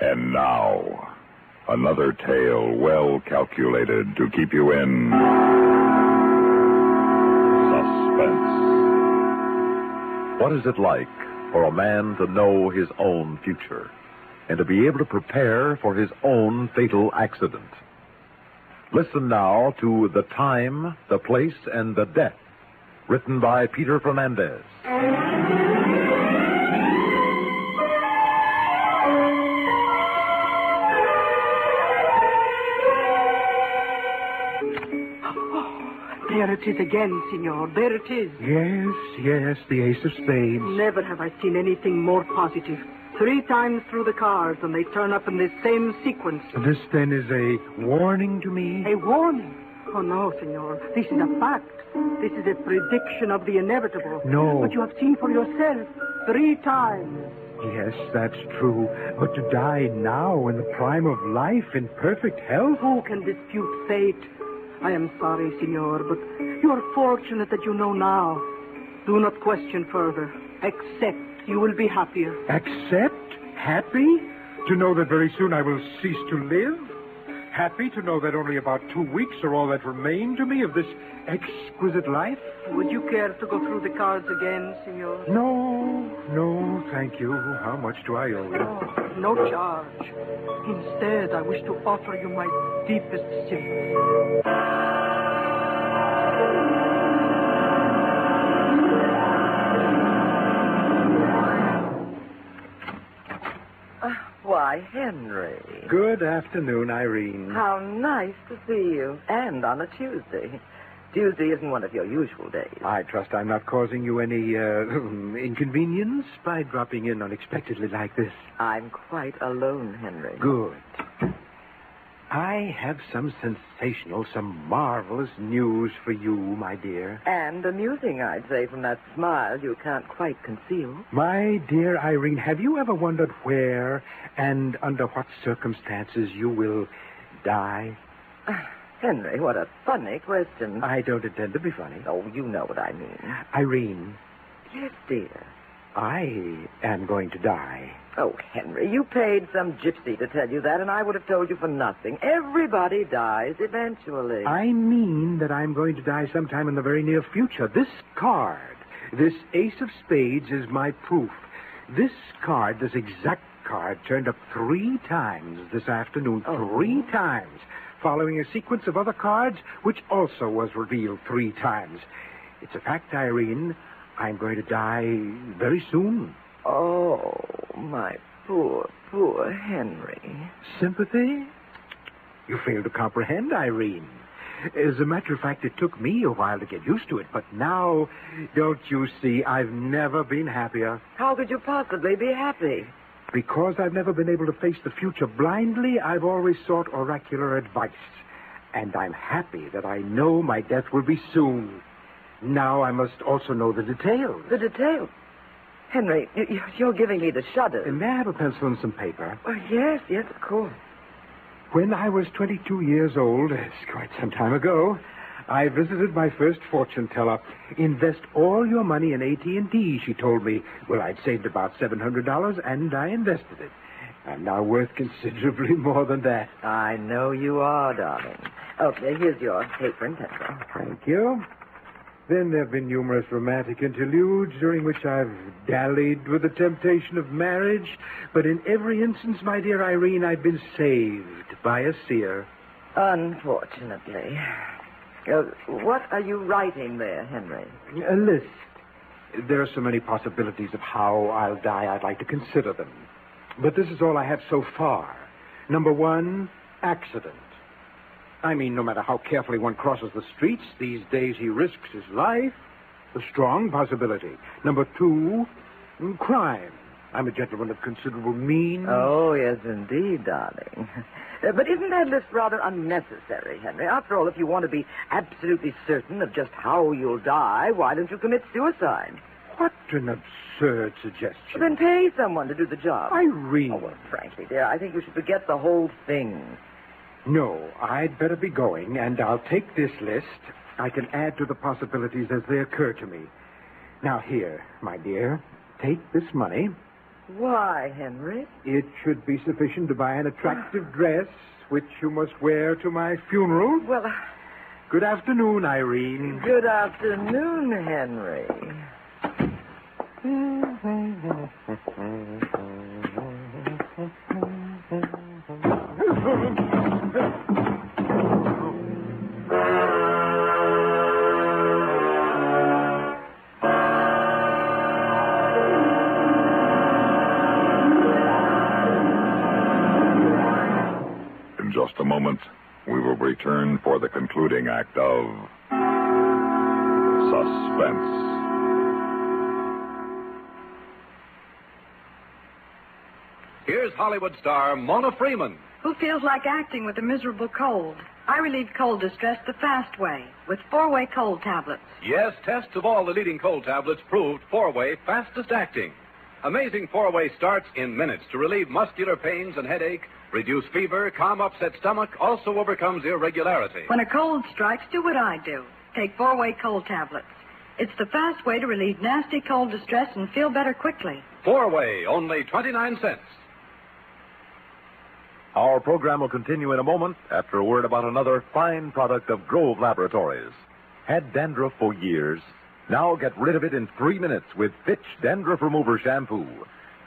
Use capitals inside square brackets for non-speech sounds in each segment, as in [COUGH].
And now, another tale well calculated to keep you in suspense. What is it like for a man to know his own future and to be able to prepare for his own fatal accident? Listen now to The Time, the Place, and the Death, written by Peter Fernandez. There it is again, Signor. There it is. Yes, yes, the ace of spades. Never have I seen anything more positive. Three times through the cards, and they turn up in the same sequence. This, then, is a warning to me? A warning. Oh, no, Signor. This is a fact. This is a prediction of the inevitable. No. But you have seen for yourself three times. Yes, that's true. But to die now in the prime of life in perfect health? Who can dispute fate? I am sorry, Signor, but you are fortunate that you know now. Do not question further. Accept. You will be happier. Accept? Happy? To know that very soon I will cease to live? Happy to know that only about two weeks are all that remain to me of this exquisite life? Would you care to go through the cards again, Signor? No, no, thank you. How much do I owe you? Oh, no charge. Instead, I wish to offer you my deepest sympathy. Why, Henry. Good afternoon, Irene. How nice to see you. And on a Tuesday. Tuesday isn't one of your usual days. I trust I'm not causing you any uh, [LAUGHS] inconvenience by dropping in unexpectedly like this. I'm quite alone, Henry. Good. I have some sensational, some marvelous news for you, my dear. And amusing, I'd say, from that smile you can't quite conceal. My dear Irene, have you ever wondered where and under what circumstances you will die? [SIGHS] Henry, what a funny question. I don't intend to be funny. Oh, you know what I mean. Irene, Yes, dear. I am going to die. Oh, Henry, you paid some gypsy to tell you that, and I would have told you for nothing. Everybody dies eventually. I mean that I'm going to die sometime in the very near future. This card, this ace of spades, is my proof. This card, this exact card, turned up three times this afternoon. Oh. Three times. Following a sequence of other cards, which also was revealed three times. It's a fact, Irene. I'm going to die very soon. Oh, my poor, poor Henry. Sympathy? You fail to comprehend, Irene. As a matter of fact, it took me a while to get used to it, but now, don't you see, I've never been happier. How could you possibly be happy? Because I've never been able to face the future blindly, I've always sought oracular advice. And I'm happy that I know my death will be soon. Now I must also know the details. The details. Henry, you, you- you're giving me the shudders. May I have a pencil and some paper? Oh, yes, yes, of course. When I was 22 years old, it's quite some time ago, I visited my first fortune teller. Invest all your money in AT&T, she told me. Well, I'd saved about $700, and I invested it. I'm now worth considerably [LAUGHS] more than that. I know you are, darling. Okay, here's your paper and pencil. Thank you. Then there have been numerous romantic interludes during which I've dallied with the temptation of marriage. But in every instance, my dear Irene, I've been saved by a seer. Unfortunately. Uh, what are you writing there, Henry? A list. There are so many possibilities of how I'll die, I'd like to consider them. But this is all I have so far. Number one, accident. I mean, no matter how carefully one crosses the streets, these days he risks his life. A strong possibility. Number two, mm, crime. I'm a gentleman of considerable means. Oh, yes, indeed, darling. [LAUGHS] Uh, but isn't that list rather unnecessary, Henry? After all, if you want to be absolutely certain of just how you'll die, why don't you commit suicide? What an absurd suggestion. Then pay someone to do the job. Irene. Oh, well, frankly, dear, I think you should forget the whole thing. No, I'd better be going, and I'll take this list. I can add to the possibilities as they occur to me. Now, here, my dear, take this money. Why, Henry? It should be sufficient to buy an attractive [SIGHS] dress, which you must wear to my funeral. Well, uh, Good afternoon, Irene. good afternoon, Henry. [LAUGHS] In just a moment, we will return for the concluding act of Suspense. Here's Hollywood star Mona Freeman. Feels like acting with a miserable cold? I relieve cold distress the fast way with four way cold tablets. Yes, tests of all the leading cold tablets proved four-way fastest acting. Amazing four-way starts in minutes to relieve muscular pains and headache, reduce fever, calm upset stomach, also overcomes irregularity. When a cold strikes, do what I do take four way cold tablets. It's the fast way to relieve nasty cold distress and feel better quickly. Four-way, only 29 cents. Our program will continue in a moment after a word about another fine product of Grove Laboratories. Had dandruff for years? Now get rid of it in three minutes with Fitch Dandruff Remover Shampoo.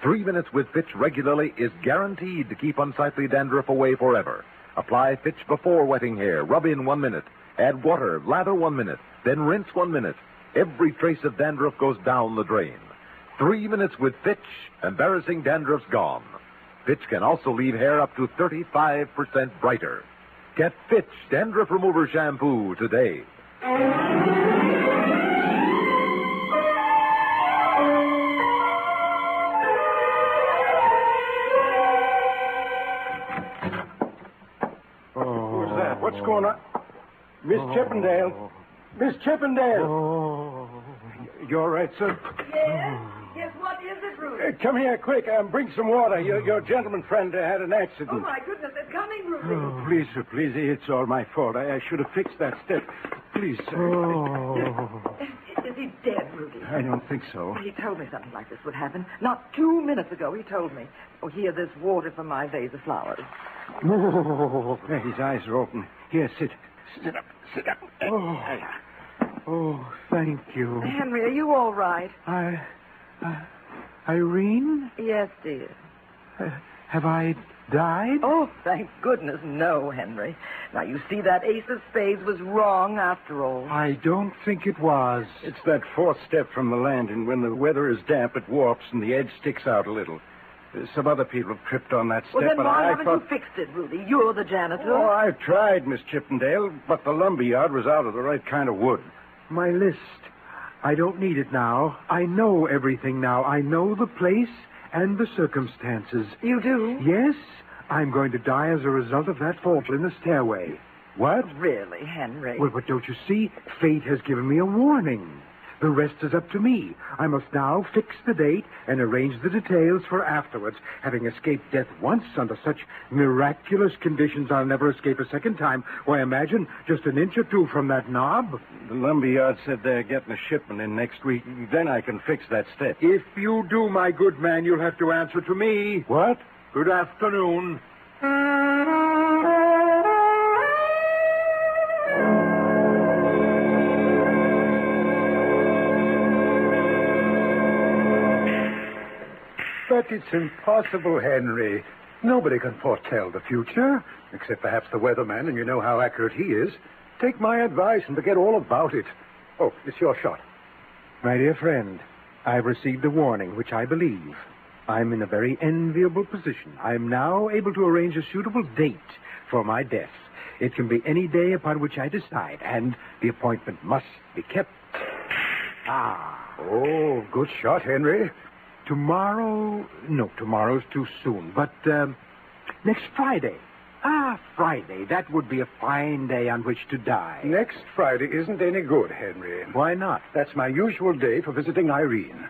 Three minutes with Fitch regularly is guaranteed to keep unsightly dandruff away forever. Apply Fitch before wetting hair. Rub in one minute. Add water. Lather one minute. Then rinse one minute. Every trace of dandruff goes down the drain. Three minutes with Fitch, embarrassing dandruff's gone. Fitch can also leave hair up to 35% brighter. Get Fitch Dandruff Remover Shampoo today. Who's that? What's going on? Miss Chippendale. Miss Chippendale. Oh. You're right, sir. Yes? Yes, what is it, Rudy? Uh, come here, quick. and bring some water. Your, your gentleman friend uh, had an accident. Oh, my goodness, it's coming, Rudy. Oh, please, sir, please. It's all my fault. I, I should have fixed that step. Please, sir. Oh. Is he dead, Rudy? I don't think so. He told me something like this would happen. Not two minutes ago, he told me. Oh, here, there's water for my vase of flowers. Oh, his eyes are open. Here, sit. Sit up. Sit up. Oh, oh thank you. Henry, are you all right? I, uh, Irene, Yes, dear. uh, have I died? Oh, thank goodness, no, Henry. Now, you see, that ace of spades was wrong after all. I don't think it was. It's that fourth step from the landing. When the weather is damp, it warps and the edge sticks out a little. Uh, Some other people have tripped on that step, Well, then but why I haven't thought... you fixed it, Rudy? You're the janitor. Oh, I've tried, Miss Chippendale, but the lumberyard was out of the right kind of wood. My list. I don't need it now. I know everything now. I know the place and the circumstances. You do? Yes, I'm going to die as a result of that fall in the stairway. What? Really, Henry? Well, but don't you see? Fate has given me a warning. The rest is up to me. I must now fix the date and arrange the details for afterwards. Having escaped death once under such miraculous conditions, I'll never escape a second time. Why, imagine just an inch or two from that knob. The lumberyard said they're getting a shipment in next week. Then I can fix that step. If you do, my good man, you'll have to answer to me. What? Good afternoon. But it's impossible, Henry. Nobody can foretell the future, except perhaps the weatherman, and you know how accurate he is. Take my advice and forget all about it. Oh, it's your shot. My dear friend, I've received a warning, which I believe. I'm in a very enviable position. I'm now able to arrange a suitable date for my death. It can be any day upon which I decide, and the appointment must be kept. Ah. Oh, good shot, Henry. Tomorrow. No, tomorrow's too soon. But um, next Friday. Ah, Friday. That would be a fine day on which to die. Next Friday isn't any good, Henry. Why not? That's my usual day for visiting Irene.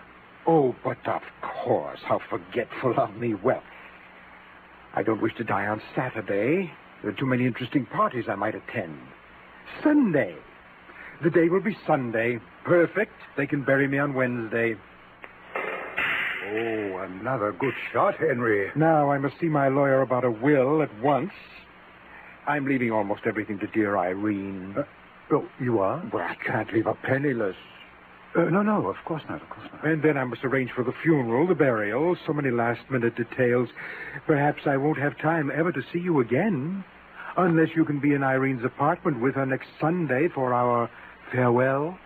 Oh, but of course. How forgetful of me. Well, I don't wish to die on Saturday. There are too many interesting parties I might attend. Sunday. The day will be Sunday. Perfect. They can bury me on Wednesday. Oh, another good shot, Henry. Now I must see my lawyer about a will at once. I'm leaving almost everything to dear Irene. Uh, oh, you are? Well, I can't leave her penniless. Uh, no, no, of course not, of course not. And then I must arrange for the funeral, the burial, so many last minute details. Perhaps I won't have time ever to see you again. Unless you can be in Irene's apartment with her next Sunday for our farewell.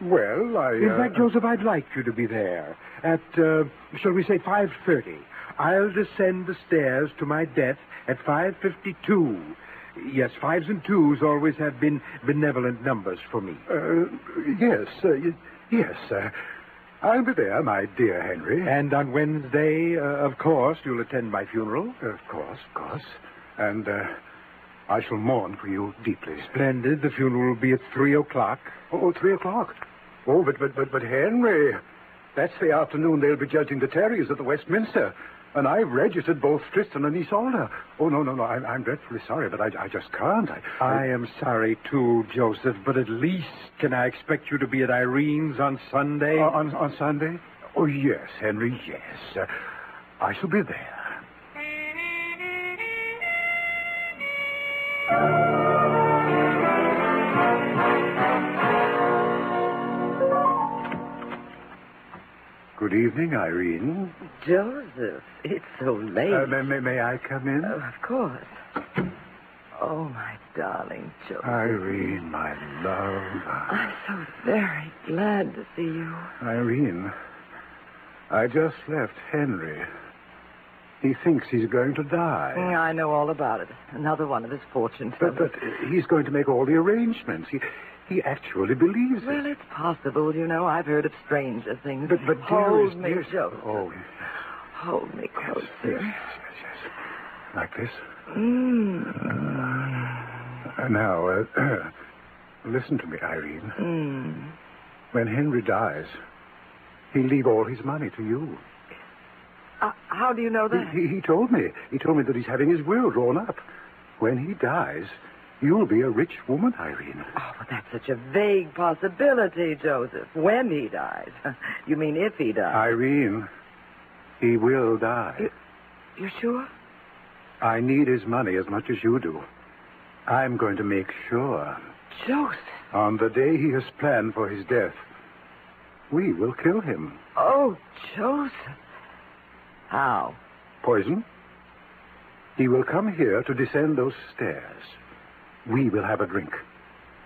Well, I. In uh, fact, Joseph, I'd like you to be there at, uh, shall we say, 5.30. I'll descend the stairs to my death at 5.52. Yes, fives and twos always have been benevolent numbers for me. Uh, yes, uh, y- yes. Uh, I'll be there, my dear Henry. And on Wednesday, uh, of course, you'll attend my funeral. Of course, of course. And uh, I shall mourn for you deeply. Splendid. The funeral will be at 3 o'clock. Oh, three o'clock. Oh, but, but, but, but, Henry, that's the afternoon they'll be judging the Terrys at the Westminster. And I've registered both Tristan and Isolde. Oh, no, no, no. I'm, I'm dreadfully sorry, but I, I just can't. I, I am sorry, too, Joseph, but at least can I expect you to be at Irene's on Sunday? Uh, on, on Sunday? Oh, yes, Henry, yes. Uh, I shall be there. Good evening, Irene. Joseph, it's so late. Uh, may, may, may I come in? Oh, of course. Oh, my darling Joseph. Irene, my love. I'm so very glad to see you. Irene, I just left Henry. He thinks he's going to die. Mm, I know all about it. Another one of his fortune But, tellers. but he's going to make all the arrangements. He, he actually believes it. Well, it's possible, you know. I've heard of stranger things. But, but Hold dearest, me, dearest- Joseph. Oh, Hold me yes, yes, yes, yes. Like this? Mm. Uh, now, uh, [CLEARS THROAT] listen to me, Irene. Mm. When Henry dies, he'll leave all his money to you. Uh, how do you know that? He, he told me. He told me that he's having his will drawn up. When he dies, you'll be a rich woman, Irene. Oh, but that's such a vague possibility, Joseph. When he dies. [LAUGHS] You mean if he dies? Irene, he will die. You- You sure? I need his money as much as you do. I'm going to make sure. Joseph. On the day he has planned for his death, we will kill him. Oh, Joseph. How? Poison? He will come here to descend those stairs. We will have a drink.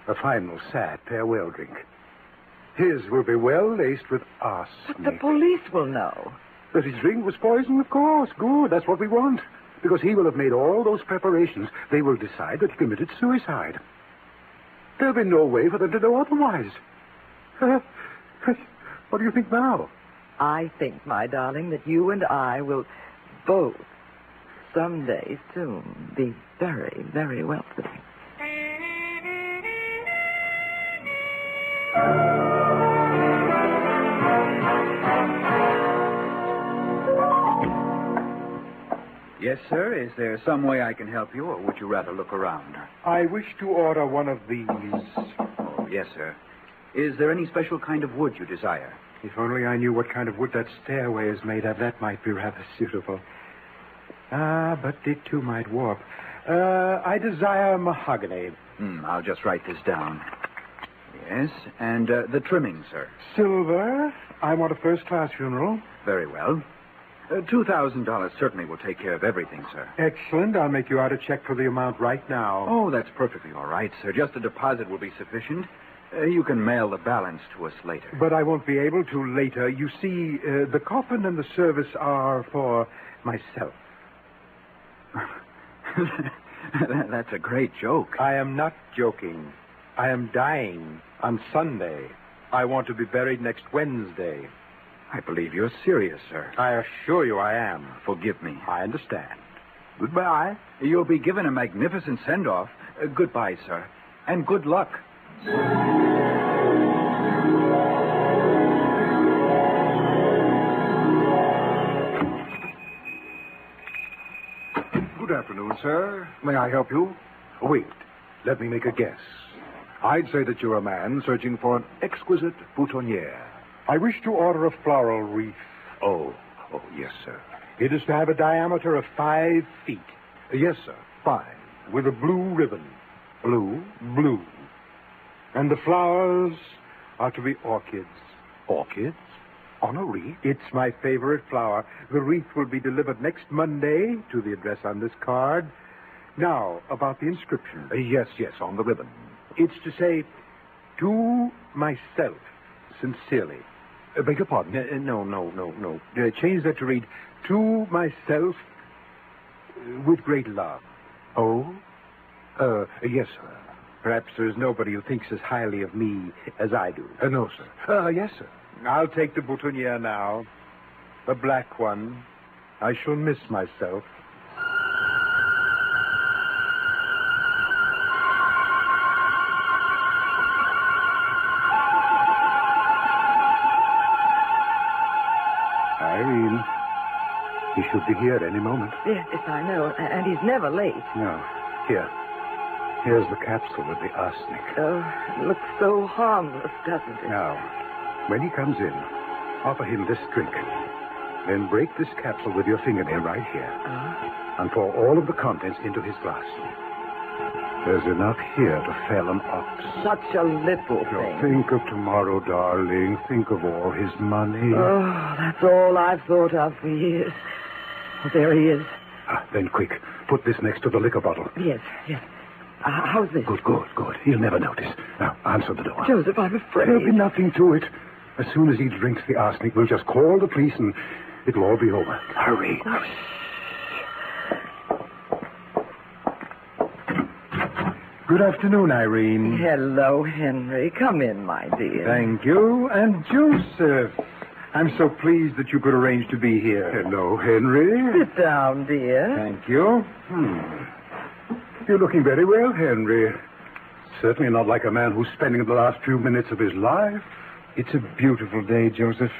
A final sad farewell drink. His will be well laced with arsenic. But the police will know. That his drink was poison, of course. Good. That's what we want. Because he will have made all those preparations. They will decide that he committed suicide. There'll be no way for them to know otherwise. [LAUGHS] what do you think now? I think, my darling, that you and I will both someday soon be very, very wealthy. Yes, sir. Is there some way I can help you, or would you rather look around? I wish to order one of these. Oh, yes, sir. Is there any special kind of wood you desire? If only I knew what kind of wood that stairway is made of, that might be rather suitable. Ah, but it too might warp. Uh, I desire mahogany. Hmm, I'll just write this down. Yes, and uh, the trimming, sir. Silver. I want a first class funeral. Very well. Uh, $2,000 certainly will take care of everything, sir. Excellent. I'll make you out a check for the amount right now. Oh, that's perfectly all right, sir. Just a deposit will be sufficient. Uh, you can mail the balance to us later. But I won't be able to later. You see, uh, the coffin and the service are for myself. [LAUGHS] that's a great joke. I am not joking. I am dying on Sunday. I want to be buried next Wednesday. I believe you're serious, sir. I assure you I am. Forgive me. I understand. Goodbye. You'll be given a magnificent send off. Uh, goodbye, sir. And good luck. Good afternoon, sir. May I help you? Wait. Let me make a guess. I'd say that you're a man searching for an exquisite boutonniere. I wish to order a floral wreath. Oh, Oh, yes, sir. It is to have a diameter of five feet. Yes, sir, five. With a blue ribbon. Blue, blue. And the flowers are to be orchids. Orchids? On a wreath? It's my favorite flower. The wreath will be delivered next Monday to the address on this card. Now, about the inscription. Uh, yes, yes, on the ribbon. It's to say, to myself, sincerely. Uh, beg your pardon? Uh, no, no, no, no. Uh, change that to read, to myself, uh, with great love. Oh? Uh, yes, sir. Perhaps there's nobody who thinks as highly of me as I do. Uh, no, sir. Uh, yes, sir. I'll take the boutonniere now. The black one. I shall miss myself. Irene. He should be here at any moment. Yes, yes, I know. And he's never late. No. Here. Here's the capsule with the arsenic. Oh, it looks so harmless, doesn't it? Now, when he comes in, offer him this drink. Then break this capsule with your fingernail right here Uh, and pour all of the contents into his glass. There's enough here to fell an ox. such a little thing. think of tomorrow, darling. Think of all his money. Oh, that's all I've thought of for years. Oh, there he is. Ah, then quick, put this next to the liquor bottle. Yes, yes. Uh, how's this? Good, good, good. He'll never notice. Now, answer the door. Joseph, I'm afraid. There'll be nothing to it. As soon as he drinks the arsenic, we'll just call the police and it'll all be over. Hurry, hurry. Good afternoon, Irene. Hello, Henry. Come in, my dear. Thank you. And Joseph. I'm so pleased that you could arrange to be here. Hello, Henry. Sit down, dear. Thank you. You're looking very well, Henry. Certainly not like a man who's spending the last few minutes of his life. It's a beautiful day, Joseph.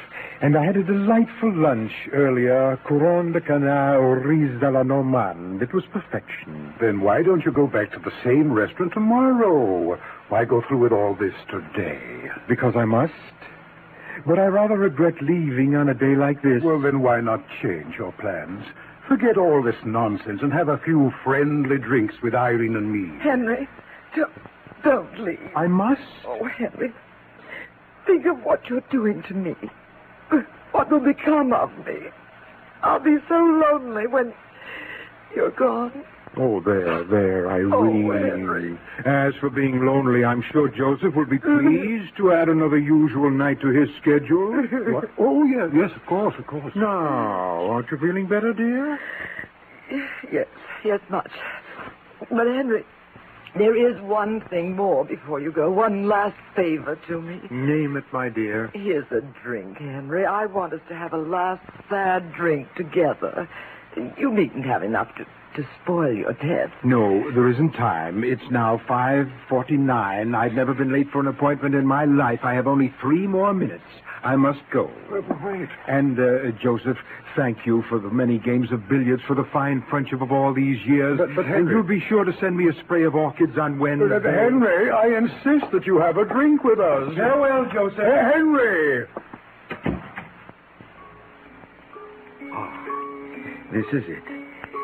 And I had a delightful lunch earlier. Couronne de canard au riz à la normande. It was perfection. Then why don't you go back to the same restaurant tomorrow? Why go through with all this today? Because I must. But I rather regret leaving on a day like this. Well, then why not change your plans? Forget all this nonsense and have a few friendly drinks with Irene and me. Henry, don't, don't leave. I must. Oh, Henry, think of what you're doing to me. What will become of me? I'll be so lonely when you're gone. Oh, there, there, Irene. Oh, Irene. As for being lonely, I'm sure Joseph will be [LAUGHS] pleased to add another usual night to his schedule. What? [LAUGHS] Oh, yes, yes, of course, of course. Now, aren't you feeling better, dear? Yes, yes, much. But, Henry, there is one thing more before you go. One last favor to me. Name it, my dear. Here's a drink, Henry. I want us to have a last sad drink together. You needn't have enough to, to spoil your death. No, there isn't time. It's now 5.49. I've never been late for an appointment in my life. I have only three more minutes. I must go. Wait. And, uh, Joseph, thank you for the many games of billiards, for the fine friendship of all these years. But- but, and you'll be sure to send me a spray of orchids on Wednesday. Uh, Henry, I insist that you have a drink with us. Farewell, Joseph. Uh, Henry! This is it.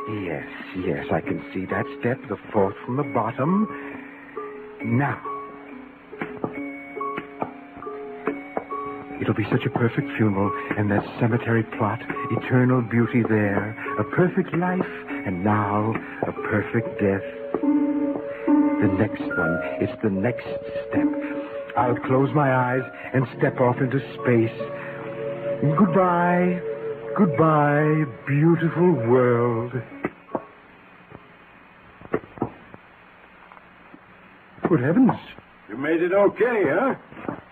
Yes, yes, I can see that step, the fourth from the bottom. Now. It'll be such a perfect funeral, and that cemetery plot, eternal beauty there, a perfect life, and now a perfect death. The next one, it's the next step. I'll close my eyes and step off into space. Goodbye. Goodbye, beautiful world. Good heavens. You made it okay, huh?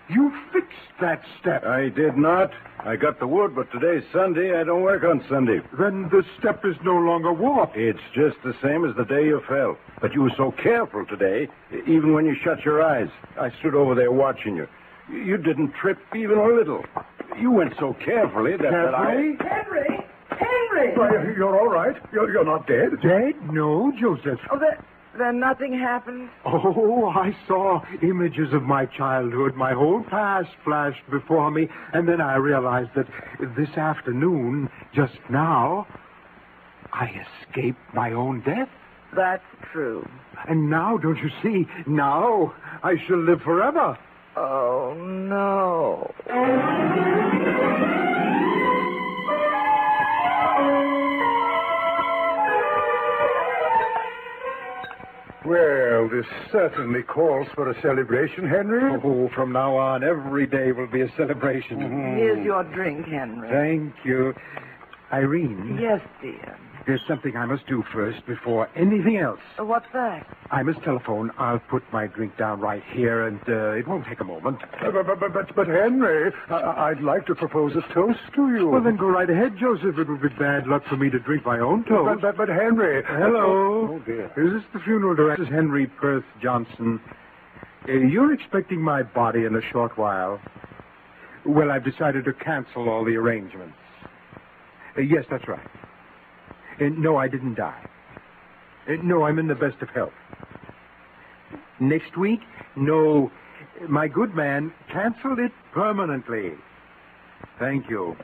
You fixed that step. I did not. I got the wood, but today's Sunday. I don't work on Sunday. Then the step is no longer warped. It's just the same as the day you fell. But you were so careful today, even when you shut your eyes. I stood over there watching you. You didn't trip even a little. You went so carefully that, that I. Carefully? Henry! Henry! Why, you're all right. You're, you're not dead. Dead? No, Joseph. Oh, there, Then nothing happened? Oh, I saw images of my childhood. My whole past flashed before me, and then I realized that this afternoon, just now, I escaped my own death. That's true. And now, don't you see? Now I shall live forever. Oh, no. Well, this certainly calls for a celebration, Henry. Oh, oh, from now on, every day will be a celebration. Here's your drink, Henry. Thank you. Irene, Yes, dear. There's something I must do first before anything else. Uh, What's that? I must telephone. I'll put my drink down right here, and uh, it won't take a moment. Uh, But, but, but, but, but Henry, I, I'd like to propose a toast to you. Well, then go right ahead, Joseph. It would be bad luck for me to drink my own toast. but, but Henry. Hello. Oh, dear. Is this the funeral director? This is Henry Perth Johnson. Uh, you're expecting my body in a short while. Well, I've decided to cancel all the arrangements. Uh, yes, that's right. Uh, no, I didn't die. Uh, no, I'm in the best of health. Next week? No. My good man canceled it permanently. Thank you.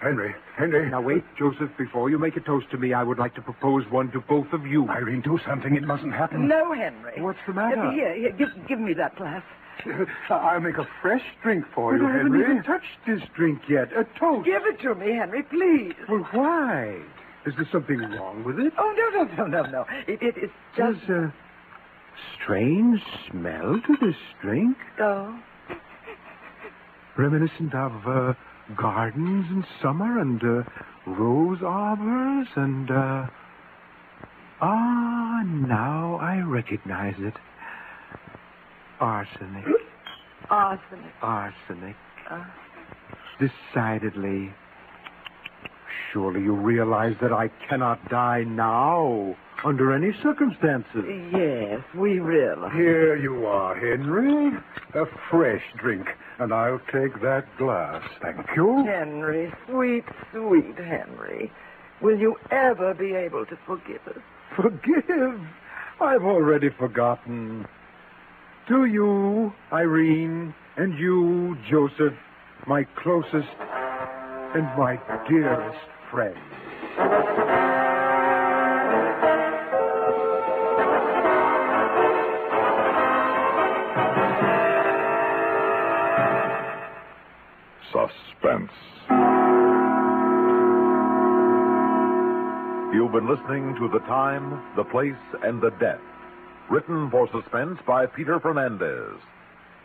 Henry, Henry. Now, wait, Joseph, before you make a toast to me, I would like to propose one to both of you. Irene, do something. It mustn't happen. No, Henry. What's the matter? Uh, Here, here, give, give me that glass. [LAUGHS] I'll make a fresh drink for But you, I haven't Henry. even touched this drink yet. A toast. Give it to me, Henry, please. Well, why? Is there something wrong with it? Oh, no, no, no, no, no. It, it, it's just... There's a strange smell to this drink, Oh. reminiscent of uh, gardens in summer and uh, rose arbors and. Uh... Ah, now I recognize it. Arsenic. Arsenic. Arsenic. Uh, Decidedly. Surely you realize that I cannot die now, under any circumstances. yes, we realize. Here you are, Henry. A fresh drink. And I'll take that glass. Thank you. Henry, sweet, sweet Henry. Will you ever be able to forgive us? Forgive? I've already forgotten. To you, Irene, and you, Joseph, my closest and my dearest friend. Suspense. You've been listening to The Time, The Place, and The Death. Written for suspense by Peter Fernandez.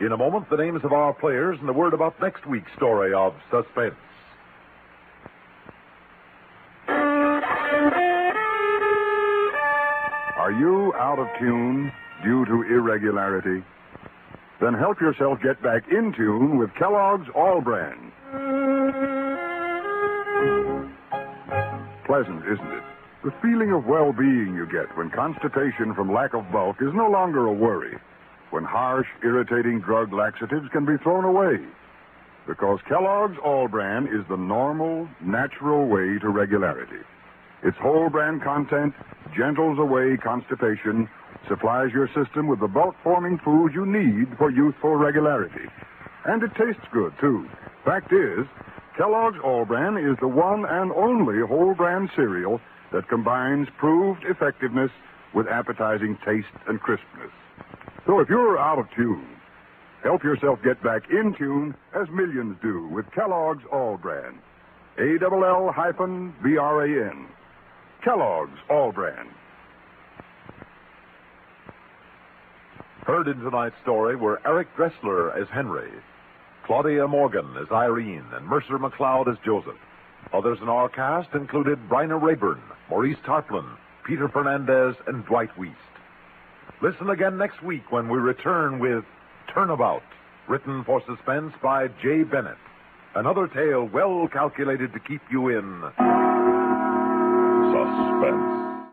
In a moment, the names of our players and a word about next week's story of suspense. Are you out of tune due to irregularity? Then help yourself get back in tune with Kellogg's All Bran. Pleasant, isn't it? The feeling of well being you get when constipation from lack of bulk is no longer a worry. When harsh, irritating drug laxatives can be thrown away. Because Kellogg's All Bran is the normal, natural way to regularity. Its whole bran content gentles away constipation, supplies your system with the bulk forming foods you need for youthful regularity. And it tastes good, too. Fact is, Kellogg's All Bran is the one and only whole bran cereal that combines proved effectiveness with appetizing taste and crispness. So if you're out of tune, help yourself get back in tune as millions do with Kellogg's All Bran. A-double-L hyphen B-R-A-N. Kellogg's All Bran. Heard in tonight's story were Eric Dressler as Henry, Claudia Morgan as Irene, and Mercer McLeod as Joseph. Others in our cast included Bryna Raeburn, Maurice Tarplin, Peter Fernandez, and Dwight Weist. Listen again next week when we return with Turnabout, written for suspense by Jay Bennett. Another tale well calculated to keep you in Suspense.